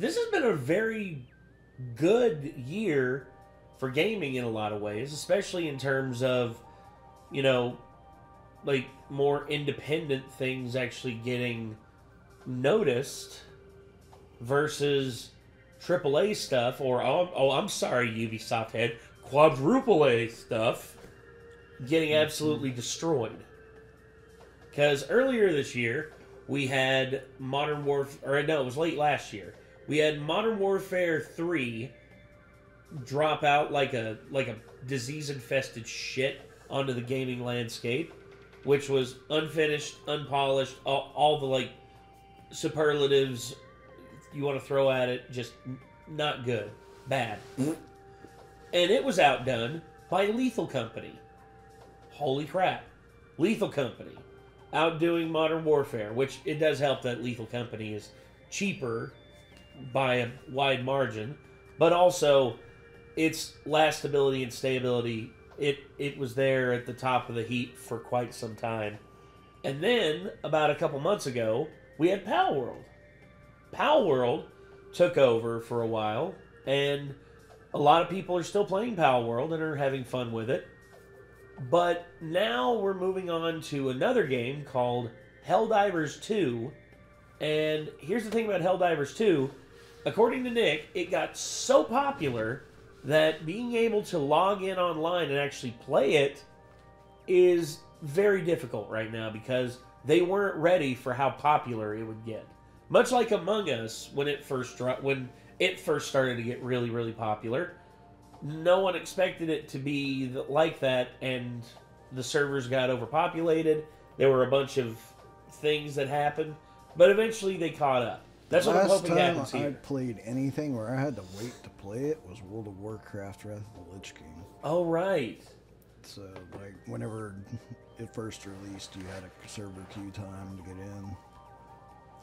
this has been a very good year for gaming in a lot of ways, especially in terms of, you know, like more independent things actually getting noticed versus AAA stuff or oh, oh I'm sorry Ubisoft head quadruple A stuff getting mm-hmm. absolutely destroyed. Because earlier this year we had Modern Warfare, or no, it was late last year. We had Modern Warfare three drop out like a like a disease infested shit onto the gaming landscape, which was unfinished, unpolished, all, all the like superlatives you want to throw at it, just not good, bad. and it was outdone by Lethal Company. Holy crap. Lethal Company outdoing Modern Warfare, which it does help that Lethal Company is cheaper by a wide margin, but also its lastability and stability. It it was there at the top of the heap for quite some time, and then about a couple months ago, we had Palworld. Pal World took over for a while, and a lot of people are still playing Palworld and are having fun with it. But now we're moving on to another game called Helldivers 2. And here's the thing about Helldivers 2 according to Nick, it got so popular that being able to log in online and actually play it is very difficult right now because they weren't ready for how popular it would get. Much like Among Us when it first when it first started to get really really popular, no one expected it to be like that and the servers got overpopulated. There were a bunch of things that happened, but eventually they caught up. That's what I'm Last hoping time happens I played anything where I had to wait to play it was World of Warcraft Wrath of the Lich King. Oh right. So, like, whenever it first released, you had a server queue time to get in.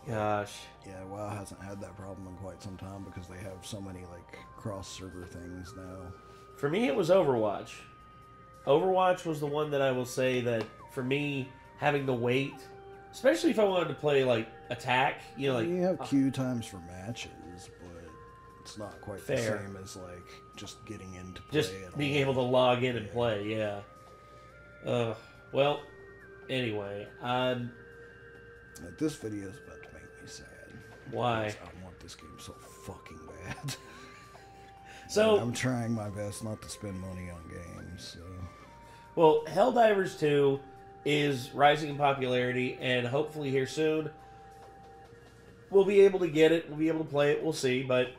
Gosh. Yeah, WoW hasn't had that problem in quite some time because they have so many, like, cross server things now. For me, it was Overwatch. Overwatch was the one that I will say that for me, having to wait, especially if I wanted to play like attack, you know, like you have queue times for matches, but it's not quite the same as, like, just getting into play just being all. able to log in and play. Yeah. Uh, well, anyway, um, this video is about to make me sad. why? I want this game so fucking bad. So, I'm trying my best not to spend money on games. So. Well, Helldivers 2 is rising in popularity, and hopefully here soon we'll be able to get it. We'll be able to play it. We'll see. But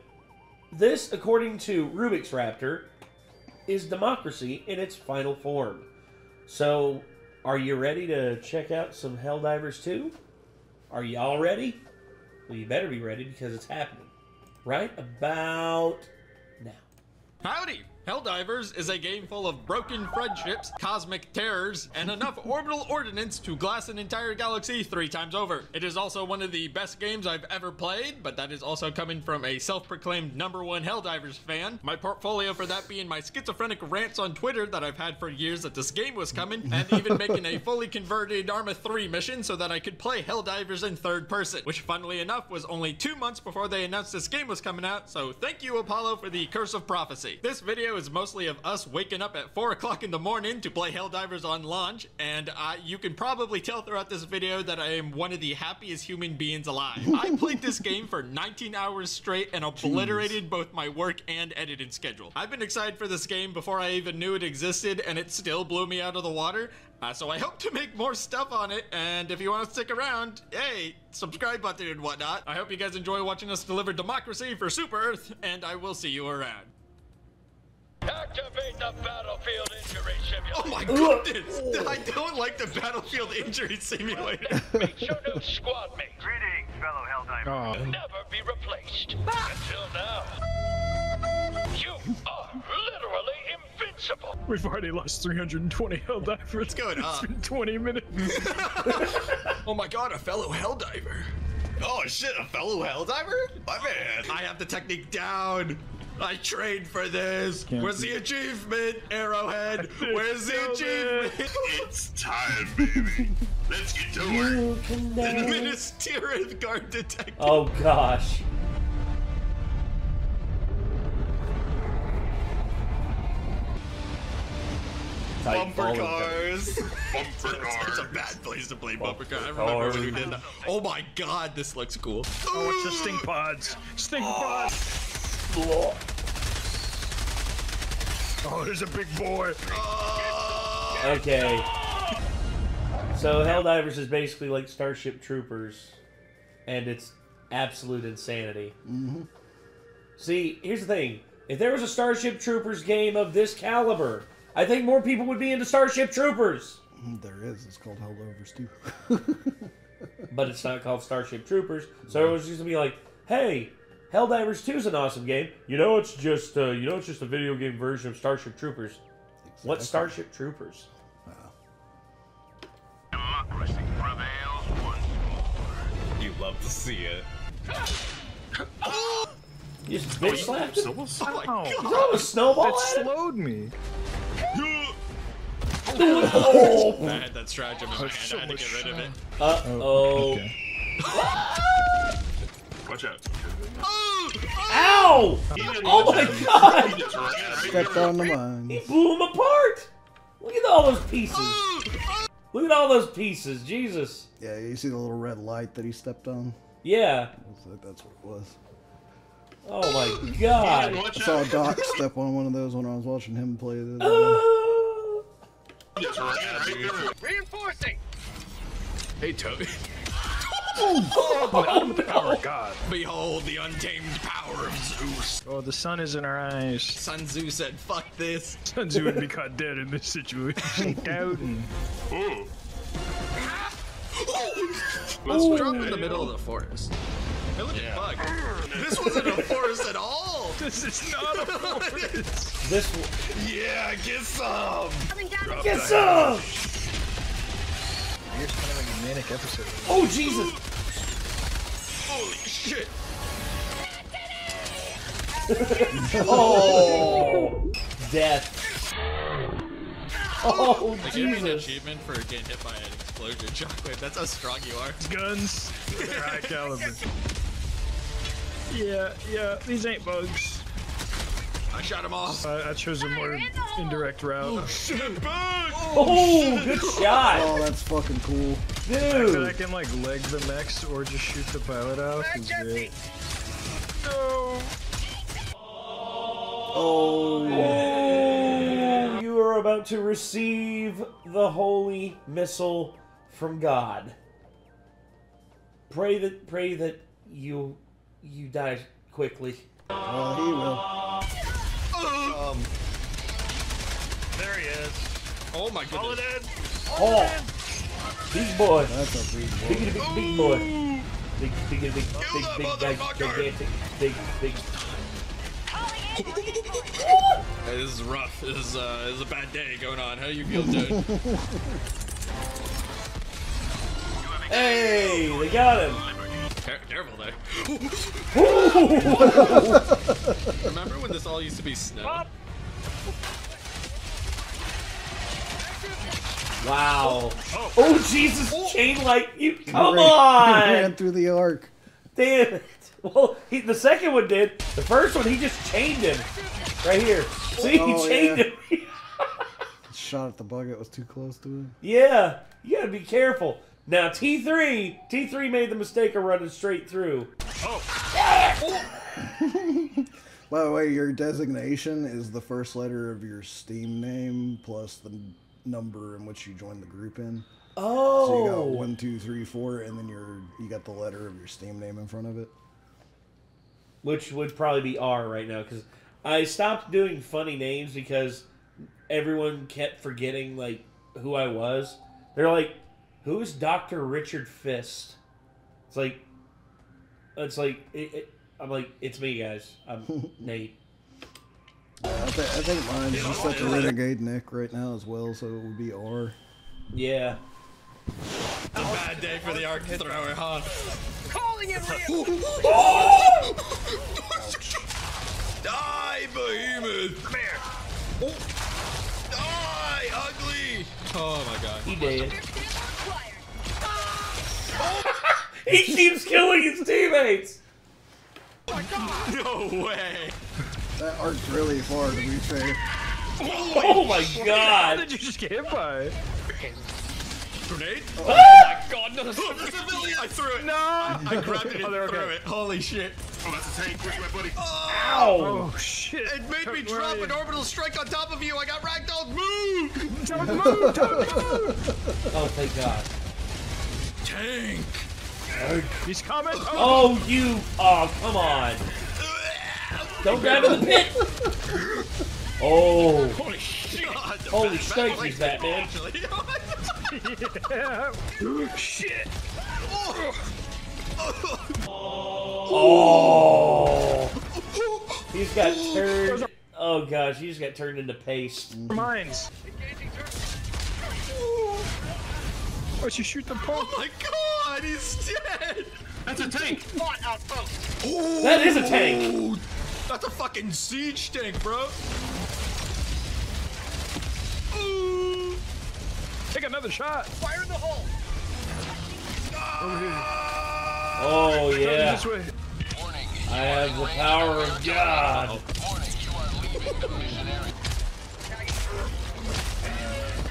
this, according to RubixRaptor, is democracy in its final form. So, are you ready to check out some Helldivers 2? Are y'all ready? Well, you better be ready because it's happening right about now. Howdy! Helldivers is a game full of broken friendships, cosmic terrors, and enough orbital ordnance to glass an entire galaxy three times over. It is also one of the best games I've ever played, but that is also coming from a self-proclaimed number one Helldivers fan. My portfolio for that being my schizophrenic rants on Twitter that I've had for years that this game was coming, and even making a fully converted Arma 3 mission so that I could play Helldivers in third person, which funnily enough was only two months before they announced this game was coming out, so thank you Apollo for the Curse of Prophecy. This video is mostly of us waking up at 4 o'clock in the morning to play Helldivers on launch, and uh, you can probably tell throughout this video that I am one of the happiest human beings alive. I played this game for 19 hours straight and obliterated both my work and editing schedule. I've been excited for this game before I even knew it existed, and it still blew me out of the water. Uh, so I hope to make more stuff on it, and if you want to stick around, hey, subscribe button and whatnot. I hope you guys enjoy watching us deliver democracy for Super Earth, and I will see you around. Activate the battlefield injury simulator. Oh my goodness! I don't like the battlefield injury simulator. Make your new squad mate. Greetings, fellow hell Helldiver. Oh. Never be replaced. Ah! Until now. You are literally invincible. We've already lost 320 Helldivers. What's going It's on? been 20 minutes. Oh my god, a fellow Helldiver. Oh shit, a fellow Helldiver? My man. I have the technique down. I trained for this. Can't Where's the achievement, Arrowhead? Where's the achievement? it's time, baby. Let's get to work. The Minas Tirith guard detective. Oh gosh. bumper cars. bumper cars. It's a bad place to play bumper, cars. I remember when did that. Oh my god, this looks cool. Oh, it's the stink pods. Stink oh. pods. Oh, there's a big boy. Okay. So Helldivers is basically like Starship Troopers, and it's absolute insanity. Mm-hmm. See, here's the thing: if there was a Starship Troopers game of this caliber, I think more people would be into Starship Troopers. There is. It's called Helldivers too. But it's not called Starship Troopers, so it was just gonna be like, "Hey, Helldivers 2 is an awesome game. You know, it's just uh, you know, it's just a video game version of Starship Troopers. What Starship Troopers? Democracy prevails once more. You love to see it. You just bitch slapped him. Ow. Throw a snowball That at him. slowed me. I had that stratagem in my hand. so I had to get rid of it. Uh oh. Watch out. Ow! Oh my god! Just ran right Stepped on the He mines. blew him apart! Look at all those pieces. Look at all those pieces. Jesus. Yeah, you see the little red light that he stepped on? Yeah. That's- That's what it was. Oh my god. I saw. Doc step on one of those when I was watching him play the Uh, Just ran right there. Reinforcing! Hey, Toby. Oh God. Behold the untamed power of Zeus. Oh, the sun is in our eyes. Sun Tzu said, fuck this. Sun Tzu would be caught dead in this situation. Doubting. Ooh. Let's drop in the middle of the forest. Hey, look at Bug. This wasn't a forest at all. This is not a forest. this one. Yeah, get some. Get some! Here's kind of a manic episode. Oh Jesus! Holy shit. Oh! Death. Oh They gave me an achievement for getting hit by an explosion shockwave. That's how strong you are. Guns. High caliber. Yeah, yeah, these ain't bugs. I shot him off. I, I chose a more indirect route. Oh shit, bug! Oh, good shot, Oh, that's fucking cool. That I can like leg the mechs or just shoot the pilot out is great. No. Oh, Oh, you are about to receive the holy missile from God. Pray that pray that you you die quickly. well, he will. Um, There he is. Oh my Call it goodness. in. Oh, big boy, That's a big boy. big big big boy, big big big big big that big motherfucker. gigantic big big. This is rough. This is, uh, this is a bad day going on. How you feel, dude? Hey, they got him. Careful there. Remember when this all used to be snow? Wow. Oh, oh Jesus, oh. chain light you. Come He ran on. through the arc. Damn it. Well, he, the second one did. The first one, he just chained him. Right here. See, he Oh, chained yeah. him. Shot at the bug that was too close to him. yeah, you gotta be careful. Now, T3, T3 made the mistake of running straight through. Oh! By the way, your designation is the first letter of your Steam name plus the n- number in which you joined the group in. Oh. So you got Oh. one, two, three, four, and then your you got the letter of your Steam name in front of it. Which would probably be R right now, because I stopped doing funny names because everyone kept forgetting, like, who I was. They're like, who's Dr. Richard Fist? It's like, it's like, it, it, I'm like, it's me, guys. I'm Nate. Yeah, I, th- I think mine's just at the Renegade Nick right now as well, so it would be R. Yeah. It's a bad day for the arc thrower, huh? Calling in oh! Die, behemoth! Come here. Die, ugly! Oh my god. He did. he keeps killing his teammates. Oh my god! No way! That arc's really far to be fair. Oh my god! How did you just get hit by? Grenade? Ah! Oh my God, no, that's a civilian! I threw it! No! I grabbed it and Oh, threw okay. it. Holy shit. Oh, that's a tank. Where's my buddy? Ow! Oh shit! It made me Where are drop you? an orbital strike on top of you. I got ragdolled. Move! Don't move! Don't move! Oh, thank god. Tank! He's coming! Oh, Oh, you! Oh, come on! Don't grab in the pit! Oh, Holy shit! Holy bad- straight, bad he's Batman. actually. yeah! Shit! oh! He's got turned. Oh gosh, he just got turned into paste. Mines! Oh, she shoot the pump! Oh my god, he's dead! That's a tank. Spot. That is a tank. Oh, Ooh, That's a fucking siege tank, bro. Ooh. Take another shot! Fire in the hole. Oh yeah, This way! I have the power of God.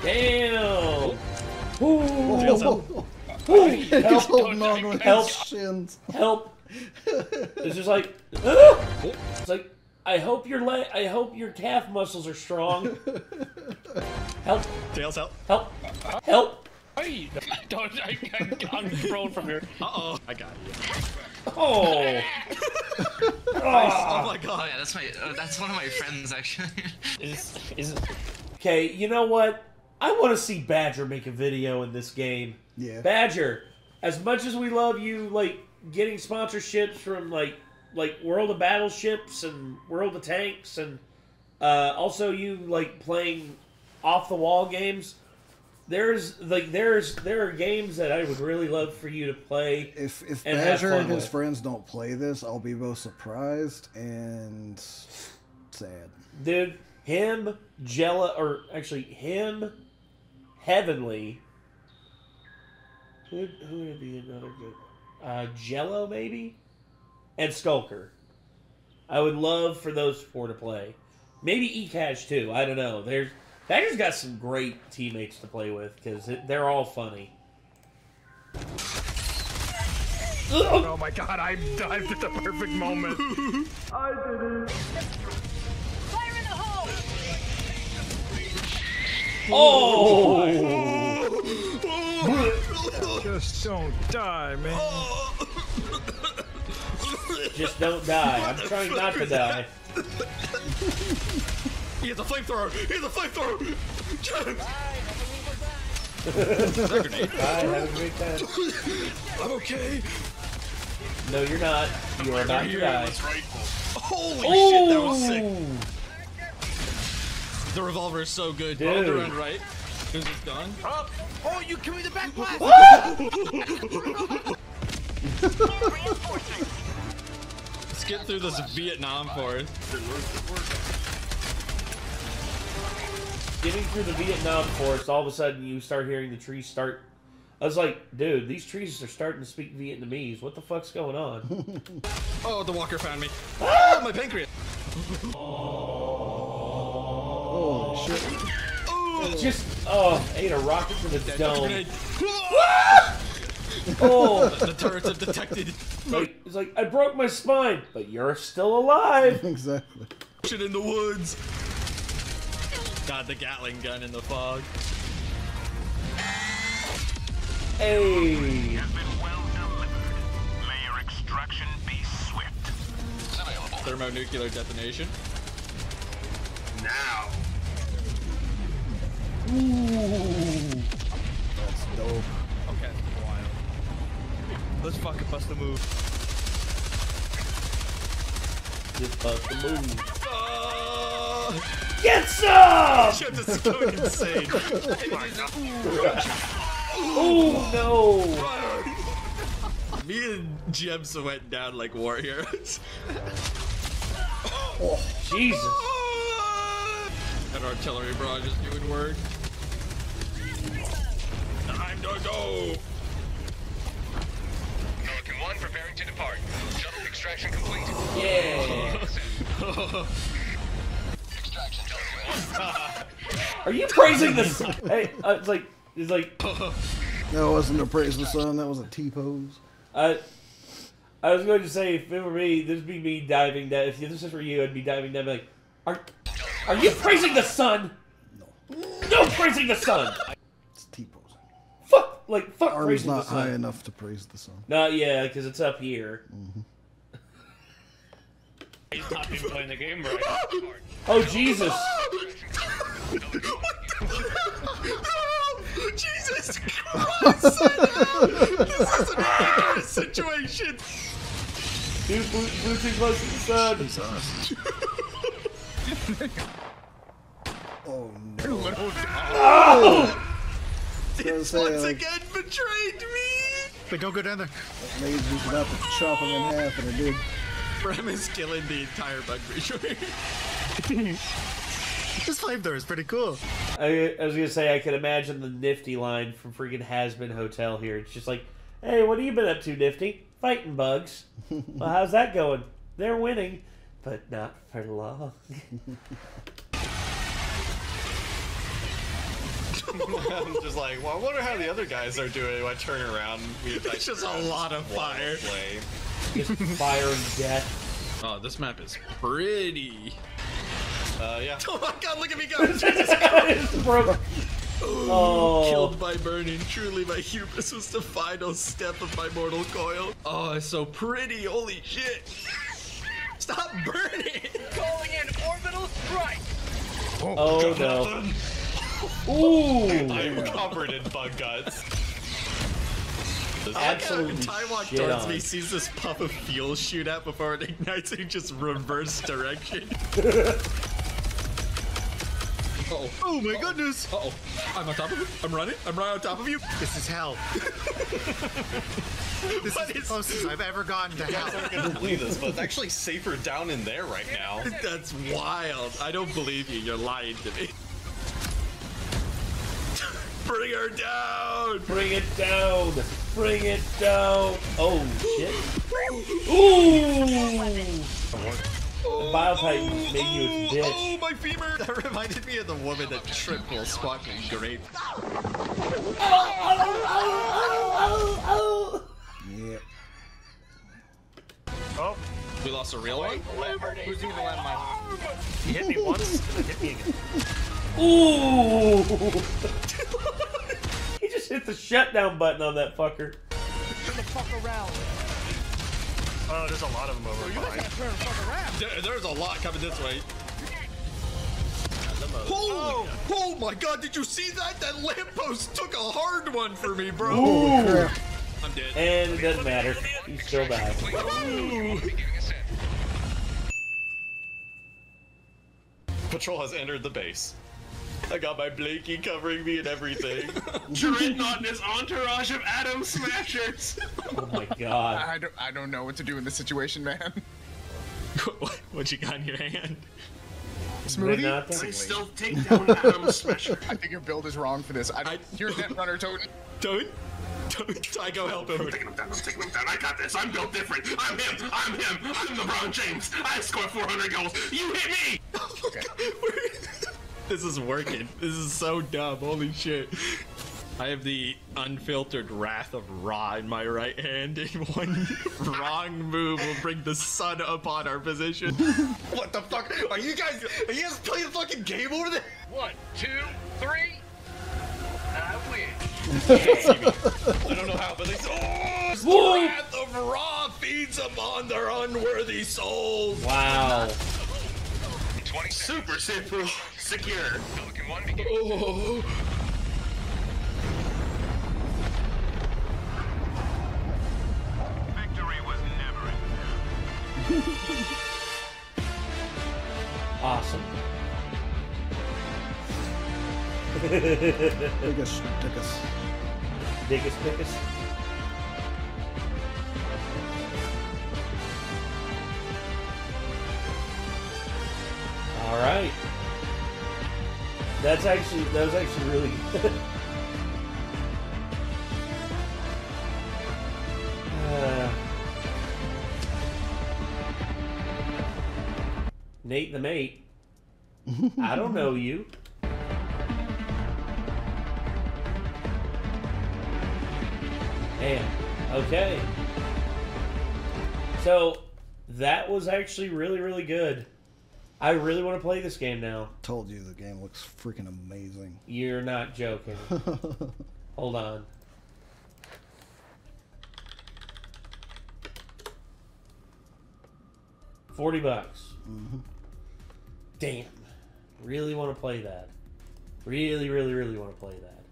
Damn. Ooh. He's Help! holding on with Help. his shins. Help! It's just like, "Ah!" it's like. I hope your leg. I hope your calf muscles are strong. Help! Tails out. Help! Help! Hey, don't. I, I, I'm thrown from here. Uh oh. I got you. Oh! Oh my god. Oh yeah, that's my uh, that's one of my friends actually. Is is Okay, you know what? I want to see Badger make a video in this game. Yeah. Badger, as much as we love you, like getting sponsorships from like like World of Battleships and World of Tanks, and uh, also you like playing off the wall games. There's like there's there are games that I would really love for you to play. If if And Badger and his with. friends don't play this, I'll be both surprised and sad. Dude, him, Jella, or actually him, Heavenly. Who who would be another good? Uh, Jello maybe, and Skulker. I would love for those four to play. Maybe Ecash too. I don't know. There's Badger's got some great teammates to play with because they're all funny. Oh my god, I dived at the perfect moment. I did it. Fire in the hole. Oh! Just don't die, man. Just don't die. I'm trying not to die. He has a flamethrower. He has a flamethrower. Bye. Have a great time. I'm okay. No, you're not. You are not to here. die. That's rightful. Holy shit, that was sick. The revolver is so good. Dude. All the run right. Who's this done? Oh, you give me the back blast! Let's get through this Vietnam force. Getting through the Vietnam forest, all of a sudden you start hearing the trees start. I was like, dude, these trees are starting to speak Vietnamese. What the fuck's going on? Oh, the walker found me. Oh, my pancreas. Holy shit. Just, oh, ate a rocket to the dome. Oh, the turrets have detected like, it's like, I broke my spine, but you're still alive. Exactly. motion in the woods. God, the Gatling gun in the fog. Hey. Has well delivered. May your extraction be swift. Thermonuclear detonation. Now. That's dope. Okay, wild. Let's fucking bust the move. Just bust the move. Uh, Get some! shit, this is going insane. Oh no! Me and Jebs went down like warriors. oh, Jesus. That artillery barrage is doing work. Time to go. Pelican 1 preparing to depart. Shuttle extraction complete. Yeah. Extraction. Pelican 1 Are you praising the sun? Hey, uh, it's like it's like That wasn't a praise the sun. That was a T pose. uh, I was going to say if it were me, this would be me diving down. If this is for you, I'd be diving down. and be Like, are are you praising the sun? No. No praising the sun. It's T posing. Fuck, like fuck Arm's praising not the sun. high enough to praise the sun. Not yeah, because it's up here. He's not been playing the game right. Oh Jesus! Jesus Christ! this is an dangerous situation. Dude, flew, flew too close to the sun. Oh no! Oh! Gonna Once like, again betrayed me. Wait, don't go down there. Mage was about to chop him in half, and it did. Brem is killing the entire bug retreat. This flamethrower is pretty cool. I, I was gonna say I could imagine the Nifty line from freaking Hazbin Hotel here. It's just like, hey, what have you been up to, Nifty? Fighting bugs. well, how's that going? They're winning, but not for long. I'm just like, well, I wonder how the other guys are doing. I turn around. We It's just a lot of fire. Just fire and death. Oh, this map is pretty. Uh, yeah. Oh my god, look at me go! It's broke. Oh, Killed by burning. Truly, my hubris was the final step of my mortal coil. Oh, it's so pretty. Holy shit. Stop burning! Calling in orbital strike. oh no. Nothing. Ooh, I'm covered in bug guts. Absolutely Taiwan shit towards on. me sees this puff of fuel shoot out before it ignites in just reverse direction. oh, Oh my goodness! oh, I'm on top of you. I'm running. I'm right on top of you. This is hell. this What is the is- closest I've ever gotten to hell. I'm gonna believe this, but it's actually safer down in there right now. That's wild. I don't believe you. You're lying to me. Bring her down. bring it down. Bring it down. Oh shit. Ooh. The Bile Titan made you its bitch. Oh, my femur! That reminded me of the woman that tripped while squawking grape. Yep. Oh, We lost a real one? who's even land mine? He hit me once, and then hit me again. Ooh! he just hit the shutdown button on that fucker. Turn the fuck around. Oh, there's a lot of them over You guys behind. gotta turn the fuck around. There, there's a lot coming this way. Oh, oh my god, did you see that? That lamppost took a hard one for me, bro. Crap. I'm dead. And it doesn't matter. He's still back. Patrol has entered the base. I got my blankie covering me and everything. Dreadnought and his entourage of atom smashers. Oh my god. I don't, I don't know what to do in this situation, man. what, what you got in your hand? Smoothie? Renata? I still take down atom smasher. I think your build is wrong for this. I, I- you're Netrunner, Toten. Don't. Don't. I go help him. I'm taking him down. I'm taking him down. I got this. I'm built different. I'm him. I'm him. I'm LeBron James. I scored 400 goals. You hit me. Oh this is working. This is so dumb. Holy shit. I have the unfiltered wrath of Ra in my right hand, and one wrong move will bring the sun upon our position. what the fuck? Are you guys? Are you guys playing the fucking game over there? One, two, three. I win. I don't know how, but they. Oh, it's the wrath of Ra feeds upon their unworthy souls. Wow. 20 Super simple. Secure. Pelican 1 begin. Oh. Victory was never Awesome. Dickus, dickus. Biggest pickus. That's actually that was actually really good. Uh, Nate the mate. I don't know you. Damn. Okay. So that was actually really, really good. I really want to play this game now. Told you the game looks freaking amazing. You're not joking. Hold on. Forty bucks. Mhm. Damn. Really want to play that. Really, really, really want to play that.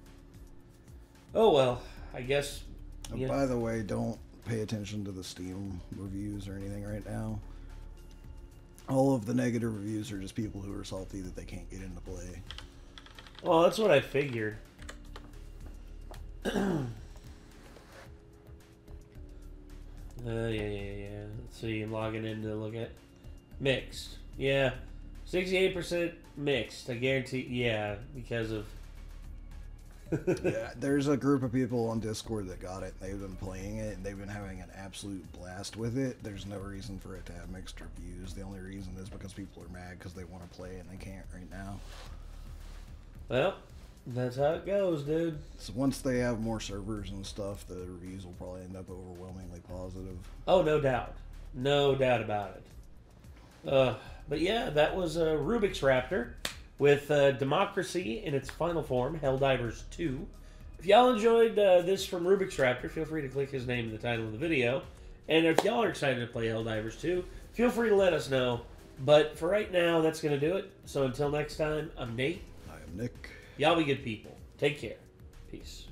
Oh well, I guess. And Yeah. By the way, don't pay attention to the Steam reviews or anything right now. All of the negative reviews are just people who are salty that they can't get into play. Well, that's what I figured. Uh, yeah, yeah, yeah. Let's see. I'm logging in to look at mixed. Yeah, sixty-eight percent mixed. I guarantee. Yeah, because of. yeah, there's a group of people on Discord that got it. They've been playing it and they've been having an absolute blast with it. There's no reason for it to have mixed reviews. The only reason is because people are mad because they want to play it and they can't right now. Well, that's how it goes, dude. So once they have more servers and stuff, the reviews will probably end up overwhelmingly positive. Oh, no doubt. No doubt about it. Uh, but yeah, that was uh, RubixRaptor with uh, Democracy in its final form, Helldivers 2. If y'all enjoyed uh, this from RubixRaptor, feel free to click his name in the title of the video. And if y'all are excited to play Helldivers 2, feel free to let us know. But for right now, that's going to do it. So until next time, I'm Nate. I am Nick. Y'all be good people. Take care. Peace.